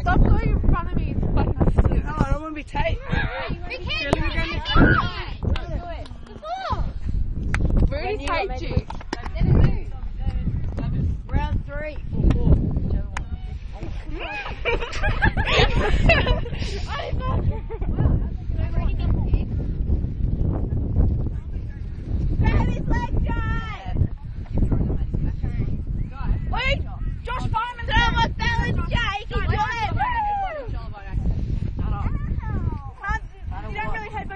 Stop going in front of me. It's fucking stupid. No, I don't want to be taped. We already taped you. Round three. Wait,